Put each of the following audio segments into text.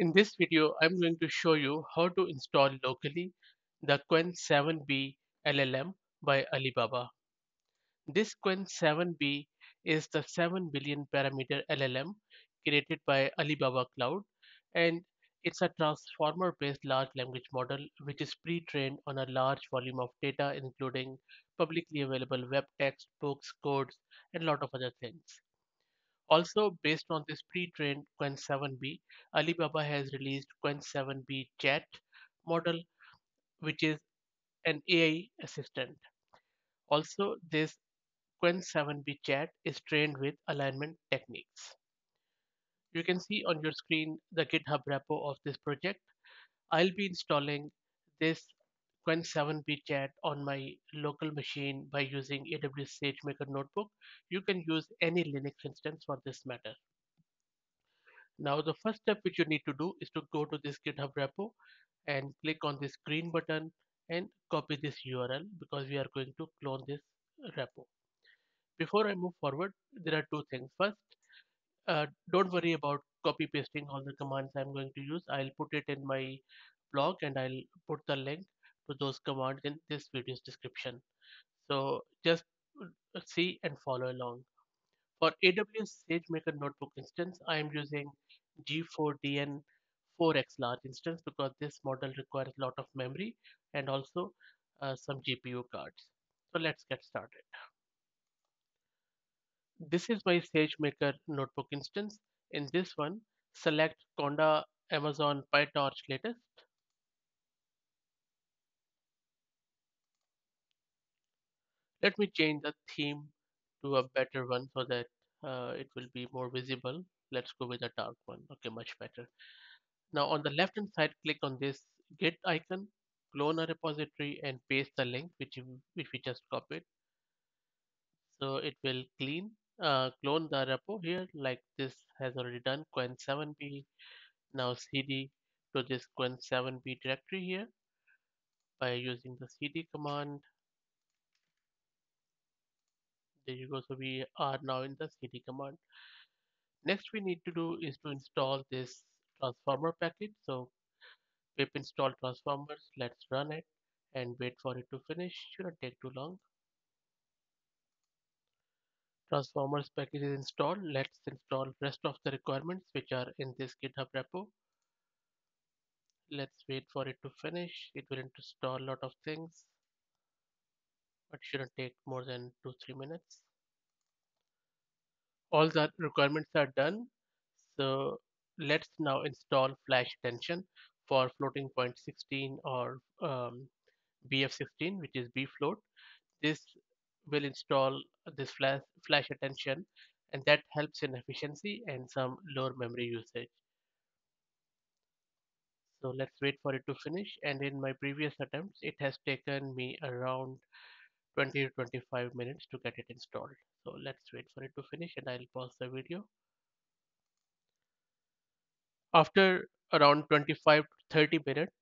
In this video, I'm going to show you how to install locally the Qwen 7b LLM by Alibaba. This Qwen 7b is the 7 billion parameter LLM created by Alibaba Cloud and it's a transformer based large language model which is pre-trained on a large volume of data including publicly available web text, books, codes and a lot of other things. Also, based on this pre-trained Qwen 7b, Alibaba has released Qwen 7b Chat model, which is an AI assistant. Also, this Qwen 7b Chat is trained with alignment techniques. You can see on your screen the GitHub repo of this project. I'll be installing this Qwen 7b chat on my local machine by using AWS SageMaker Notebook. You can use any Linux instance for this matter. Now the first step which you need to do is to go to this GitHub repo and click on this green button and copy this URL because we are going to clone this repo. Before I move forward, there are two things. First, uh, don't worry about copy pasting all the commands I'm going to use. I'll put it in my blog and I'll put the link to those commands in this video's description. So just see and follow along. For AWS SageMaker Notebook instance, I am using G4DN 4x large instance because this model requires a lot of memory and also uh, some GPU cards. So let's get started. This is my SageMaker Notebook instance. In this one, select Conda Amazon PyTorch latest Let me change the theme to a better one so that uh, it will be more visible. Let's go with a dark one. Okay, much better. Now on the left hand side, click on this git icon, clone a repository and paste the link which, which we just copied. So it will clean, uh, clone the repo here like this has already done Qwen 7b. Now cd to this Qwen 7b directory here by using the cd command there you go so we are now in the cd command. Next we need to do is to install this transformer package. So pip install transformers. Let's run it and wait for it to finish. Shouldn't take too long. Transformers package is installed. Let's install rest of the requirements which are in this github repo. Let's wait for it to finish. It will install a lot of things but shouldn't take more than two three minutes? All the requirements are done. So let's now install flash attention for floating point 16 or um, bf16 which is bfloat this will install this flash flash attention and that helps in efficiency and some lower memory usage. So let's wait for it to finish. And in my previous attempts it has taken me around 20 to 25 minutes to get it installed. So let's wait for it to finish and I'll pause the video. After around 25 to 30 minutes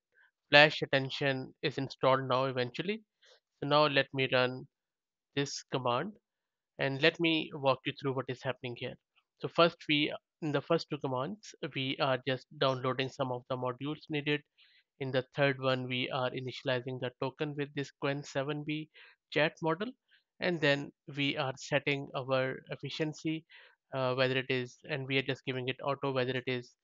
flash attention is installed now eventually. So now let me run this command and let me walk you through what is happening here. So first we in the first two commands we are just downloading some of the modules needed. In the third one we are initializing the token with this qwen 7b chat model and then we are setting our efficiency uh, whether it is and we are just giving it auto whether it is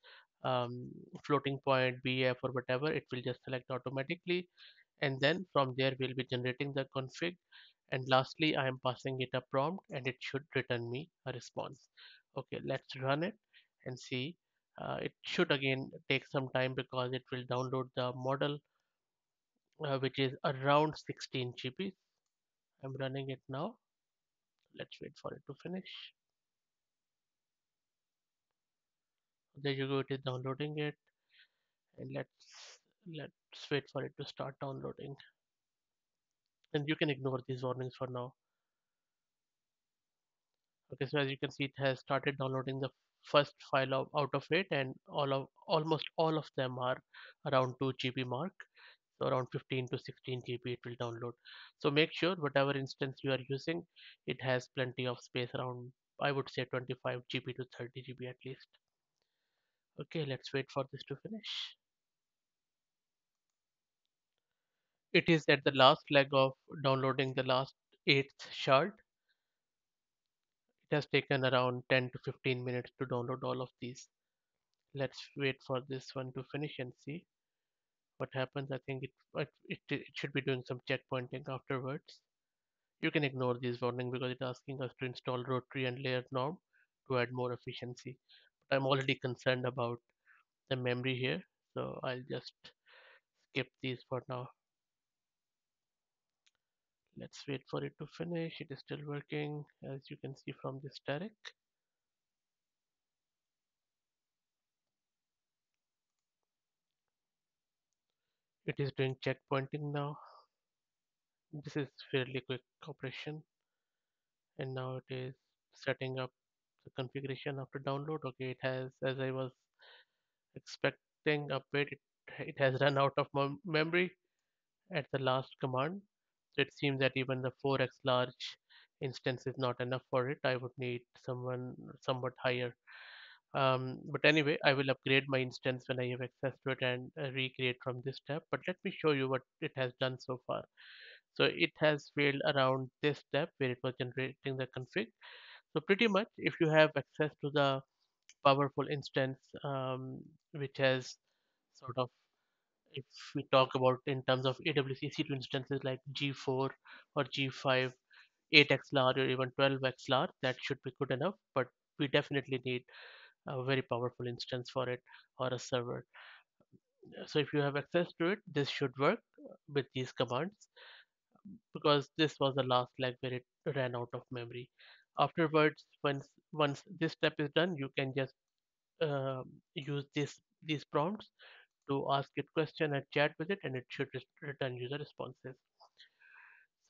um, floating point bf or whatever it will just select automatically. And then from there we'll be generating the config. And lastly i am passing it a prompt and it should return me a response. Okay let's run it and see. Uh, it should again take some time because it will download the model uh, which is around 16 GB I'm running it now. Let's wait for it to finish. There you go it is downloading it. And let's let's wait for it to start downloading. And you can ignore these warnings for now. Okay so as you can see it has started downloading the first file out of it and all of almost all of them are around 2 GB mark so around 15 to 16 GB it will download so make sure whatever instance you are using it has plenty of space around I would say 25 GB to 30 GB at least Okay, let's wait for this to finish. It is at the last leg of downloading the last eighth shard. It has taken around 10 to 15 minutes to download all of these. Let's wait for this one to finish and see what happens. I think it, it, it, should be doing some checkpointing afterwards. You can ignore this warning because it's asking us to install rotary and layer norm to add more efficiency. But I'm already concerned about the memory here, so I'll just skip these for now. Let's wait for it to finish. It is still working as you can see from this static. It is doing checkpointing now. This is fairly quick operation. And now it is setting up the configuration after download. Okay, it has, as I was expecting a bit, it, it has run out of mem memory at the last command. So it seems that even the 4x large instance is not enough for it. I would need someone somewhat higher. Um, but anyway, I will upgrade my instance when I have access to it and uh, recreate from this step. But let me show you what it has done so far. So it has failed around this step where it was generating the config. So pretty much if you have access to the powerful instance um, which has sort of if we talk about in terms of AWS EC2 instances like G4 or G5, 8x large or even 12x large, that should be good enough. But we definitely need a very powerful instance for it or a server. So if you have access to it, this should work with these commands because this was the last leg where it ran out of memory. Afterwards, once once this step is done, you can just uh, use this these prompts to ask it question and chat with it, and it should return user responses.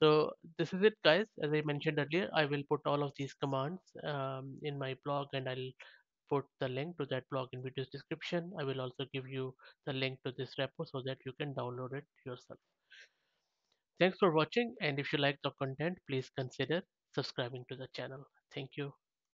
So this is it, guys. As I mentioned earlier, I will put all of these commands um, in my blog, and I'll put the link to that blog in video's description. I will also give you the link to this repo so that you can download it yourself. Thanks for watching, and if you like the content, please consider subscribing to the channel. Thank you.